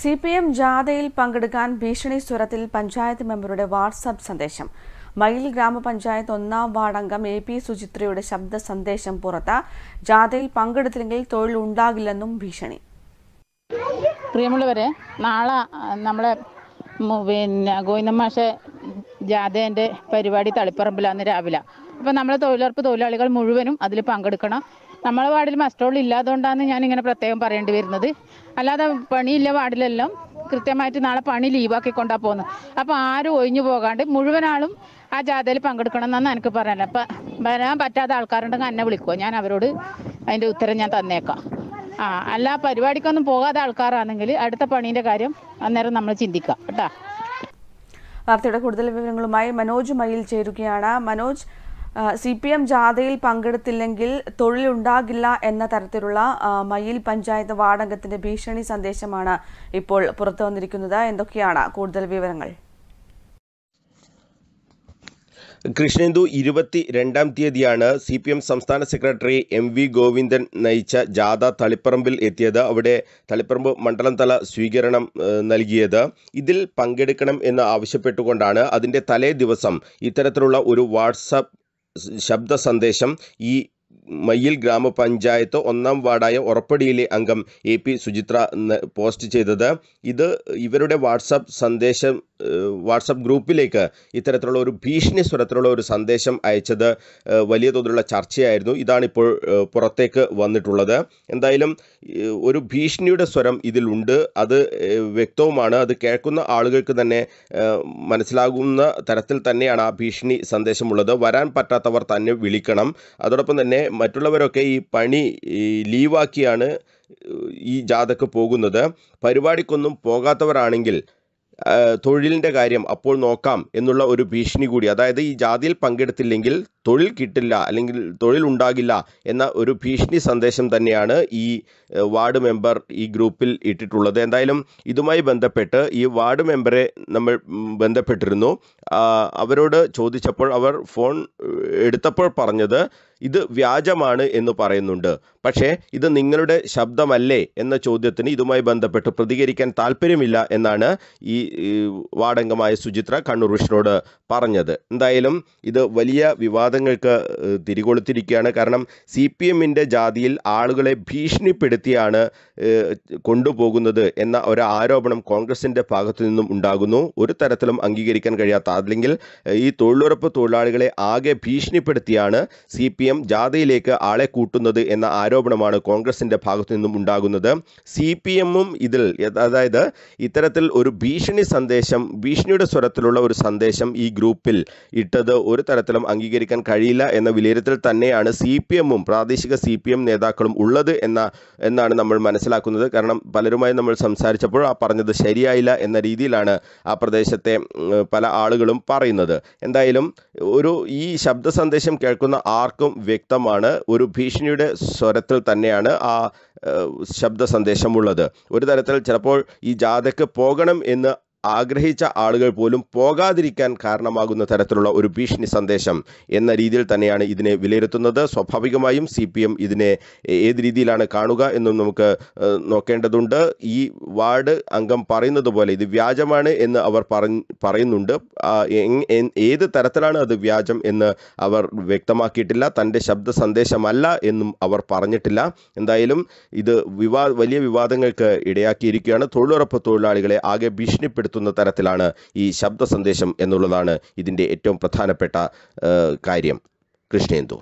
C P M ജാഥയിൽ പങ്കെടുക്കാൻ ഭീഷണി സ്വരത്തിൽ പഞ്ചായത്ത് മെമ്പറുടെ വാട്സാപ്പ് സന്ദേശം. മയിൽ ഗ്രാമപഞ്ചായത്ത് ഒന്നാം വാർഡംഗം എ പി സുചിത്രയുടെ ശബ്ദ സന്ദേശം പുറത്ത് ജാഥയിൽ പങ്കെടുത്തില്ലെങ്കിൽ തൊഴിൽ ഉണ്ടാകില്ലെന്നും ഭീഷണി. പ്രിയമുള്ളവരെ നാളെ നമ്മളെ പിന്നെ ഗോവിന്ദമാഷ ജാഥേന്റെ പരിപാടി തളിപ്പറമ്പിലാന്ന് രാവിലെ. അപ്പം നമ്മളെ തൊഴിലുറപ്പ് തൊഴിലാളികൾ മുഴുവനും അതിൽ പങ്കെടുക്കണം. നമ്മളെ വാർഡിൽ മസ്റ്റോൾ ഇല്ലാത്തതുകൊണ്ടാണ് ഞാൻ ഇങ്ങനെ പ്രത്യേകം പറയേണ്ടി വരുന്നത്. അല്ലാതെ പണിയില്ല വാർഡിലെല്ലാം. കൃത്യമായിട്ട് നാളെ പണി ലീവാക്കിക്കൊണ്ടാണ് പോകുന്നത് അപ്പോൾ ആരും ഒഴിഞ്ഞു പോകാണ്ട് മുഴുവൻ ആളും ആ ജാഥയിൽ പങ്കെടുക്കണം എന്നാണ് എനിക്ക് പറയാനുള്ളത്. അപ്പം വരാൻ പറ്റാത്ത ആൾക്കാരുണ്ടെങ്കിൽ എന്നെ വിളിക്കുമോ ഞാൻ അവരോട് അതിന്റെ ഉത്തരം ഞാൻ തന്നേക്കാം. ആ അല്ല പരിപാടിക്കൊന്നും പോകാതെ ആൾക്കാരാണെങ്കിൽ അടുത്ത പണീന്റെ കാര്യം അന്നേരം നമ്മൾ ചിന്തിക്കാം. കേട്ടാ? വാർത്തയുടെ കൂടുതൽ വിവരങ്ങളുമായി മനോജ് മയിൽ ചേരുകയാണ്. മനോജ് സി പി എം ജാഥയിൽ പങ്കെടുത്തില്ലെങ്കിൽ തൊഴിലുണ്ടാകില്ല എന്ന തരത്തിലുള്ള മയിൽ പഞ്ചായത്ത് വാർഡംഗത്തിന്റെ ഭീഷണി സന്ദേശമാണ് ഇപ്പോൾ പുറത്തു വന്നിരിക്കുന്നത്. എന്തൊക്കെയാണ് കൂടുതൽ വിവരങ്ങൾ? കൃഷ്ണേന്ദു ഇരുപത്തി രണ്ടാം തീയതിയാണ് സി പി എം സംസ്ഥാന സെക്രട്ടറി എം വി ഗോവിന്ദൻ നയിച്ച ജാഥ തളിപ്പറമ്പിൽ എത്തിയത്. അവിടെ തളിപ്പറമ്പ് മണ്ഡലം തല സ്വീകരണം നൽകിയത്. ഇതിൽ പങ്കെടുക്കണം എന്ന് ആവശ്യപ്പെട്ടുകൊണ്ടാണ് അതിന്റെ തലേ ദിവസം ഇത്തരത്തിലുള്ള ഒരു വാട്സപ്പ് ശബ്ദ സന്ദേശം ഈ മയ്യിൽ ഗ്രാമപഞ്ചായത്ത് ഒന്നാം വാർഡായ ഉറപ്പടിയിലെ അംഗം എ പി സുചിത്ര പോസ്റ്റ് ചെയ്തത്. ഇത് ഇവരുടെ വാട്സപ്പ് സന്ദേശം വാട്സപ്പ് ഗ്രൂപ്പിലേക്ക് ഇത്തരത്തിലുള്ള ഒരു ഭീഷണി സ്വരത്തിലുള്ള ഒരു സന്ദേശം അയച്ചത് വലിയ തോതിലുള്ള ചർച്ചയായിരുന്നു. ഇതാണിപ്പോൾ പുറത്തേക്ക് വന്നിട്ടുള്ളത്. എന്തായാലും ഒരു ഭീഷണിയുടെ സ്വരം ഇതിലുണ്ട്. അത് വ്യക്തവുമാണ്. അത് കേൾക്കുന്ന ആളുകൾക്ക് തന്നെ മനസ്സിലാകുന്ന തരത്തിൽ തന്നെയാണ് ആ ഭീഷണി സന്ദേശമുള്ളത്. വരാൻ പറ്റാത്തവർ തന്നെ വിളിക്കണം. അതോടൊപ്പം തന്നെ മറ്റുള്ളവരൊക്കെ ഈ പണി ലീവാക്കിയാണ് ഈ ജാഥക്ക് പോകുന്നത്. പരിപാടിക്കൊന്നും പോകാത്തവരാണെങ്കിൽ തൊഴിലിന്റെ കാര്യം അപ്പോൾ നോക്കാം എന്നുള്ള ഒരു ഭീഷണി കൂടി അതായത് ഈ ജാതിയിൽ പങ്കെടുത്തില്ലെങ്കിൽ തൊഴിൽ കിട്ടില്ല അല്ലെങ്കിൽ തൊഴിൽ ഉണ്ടാകില്ല എന്ന ഒരു ഭീഷണി സന്ദേശം തന്നെയാണ് ഈ വാർഡ് മെമ്പർ ഈ ഗ്രൂപ്പിൽ ഇട്ടിട്ടുള്ളത്. എന്തായാലും ഇതുമായി ബന്ധപ്പെട്ട് ഈ വാർഡ് മെമ്പറെ നമ്മൾ ബന്ധപ്പെട്ടിരുന്നു. അവരോട് ചോദിച്ചപ്പോൾ അവർ ഫോൺ എടുത്തപ്പോൾ പറഞ്ഞത് ഇത് വ്യാജമാണ് എന്ന് പറയുന്നുണ്ട്. പക്ഷേ ഇത് നിങ്ങളുടെ ശബ്ദമല്ലേ എന്ന ചോദ്യത്തിന് ഇതുമായി ബന്ധപ്പെട്ട് പ്രതികരിക്കാൻ താല്പര്യമില്ല എന്നാണ് ഈ വാർഡംഗമായ സുചിത്ര കണ്ണൂർ വിഷ്ണുനോട് പറഞ്ഞത്. എന്തായാലും ഇത് വലിയ വിവാദങ്ങൾക്ക് ഏഹ്, തിരികൊളുത്തിരിക്കുകയാണ്. കാരണം സി പി എമ്മിന്റെ ജാതിയിൽ ആളുകളെ ഭീഷണിപ്പെടുത്തിയാണ് കൊണ്ടുപോകുന്നത് എന്ന ഒരു ആരോപണം കോൺഗ്രസിന്റെ ഭാഗത്തു നിന്നും ഉണ്ടാകുന്നു. ഒരു തരത്തിലും അംഗീകരിക്കാൻ കഴിയാത്ത അല്ലെങ്കിൽ ഈ തൊഴിലുറപ്പ് തൊഴിലാളികളെ ആകെ ഭീഷണിപ്പെടുത്തിയാണ് സി പി എം ജാഥയിലേക്ക് ആളെ കൂട്ടുന്നത് എന്ന ആരോപണമാണ് കോൺഗ്രസിന്റെ ഭാഗത്തു നിന്നും ഉണ്ടാകുന്നത്. സി പി എമ്മും ഇതിൽ അതായത് ഇത്തരത്തിൽ ഒരു ഭീഷണി സന്ദേശം ഭീഷണിയുടെ സ്വരത്തിലുള്ള ഒരു സന്ദേശം ഈ ഗ്രൂപ്പിൽ ഇട്ടത് ഒരു തരത്തിലും അംഗീകരിക്കാൻ കഴിയില്ല എന്ന വിലയിരുത്തൽ തന്നെയാണ് സി പി എമ്മും പ്രാദേശിക സി പി എം നേതാക്കളും ഉള്ളത് എന്ന എന്നാണ് നമ്മൾ മനസ്സിലാക്കുന്നത്. കാരണം പലരുമായി നമ്മൾ സംസാരിച്ചപ്പോൾ ആ പറഞ്ഞത് ശരിയായില്ല എന്ന രീതിയിലാണ് ആ പ്രദേശത്തെ പല ആളുകളും പറയുന്നത്. എന്തായാലും ഒരു ഈ ശബ്ദ സന്ദേശം കേൾക്കുന്ന ആർക്കും വ്യക്തമാണ്. ഒരു ഭീഷണിയുടെ സ്വരത്തിൽ തന്നെയാണ് ആ ശബ്ദ സന്ദേശമുള്ളത് ഒരു തരത്തിൽ ചിലപ്പോൾ ഈ ജാഥയ്ക്ക് പോകണം എന്ന് ആഗ്രഹിച്ച ആളുകൾ പോലും പോകാതിരിക്കാൻ കാരണമാകുന്ന തരത്തിലുള്ള ഒരു ഭീഷണി സന്ദേശം എന്ന രീതിയിൽ തന്നെയാണ് ഇതിനെ വിലയിരുത്തുന്നത്. സ്വാഭാവികമായും സി പി എം ഇതിനെ ഏത് രീതിയിലാണ് കാണുക എന്നും നമുക്ക് നോക്കേണ്ടതുണ്ട്. ഈ വാർഡ് അംഗം പറയുന്നത് പോലെ ഇത് വ്യാജമാണ് എന്ന് അവർ പറയുന്നുണ്ട്. ഏത് തരത്തിലാണ് അത് വ്യാജം എന്ന് അവർ വ്യക്തമാക്കിയിട്ടില്ല. തന്റെ ശബ്ദ സന്ദേശമല്ല എന്നും അവർ പറഞ്ഞിട്ടില്ല. എന്തായാലും ഇത് വിവാ വലിയ വിവാദങ്ങൾക്ക് ഇടയാക്കിയിരിക്കുകയാണ്. തൊഴിലുറപ്പ് തൊഴിലാളികളെ ആകെ ഭീഷണിപ്പെടുത്തുന്ന തരത്തിലാണ് ഈ ശബ്ദ സന്ദേശം എന്നുള്ളതാണ് ഇതിന്റെ ഏറ്റവും പ്രധാനപ്പെട്ട കാര്യം. കൃഷ്ണേന്ദു.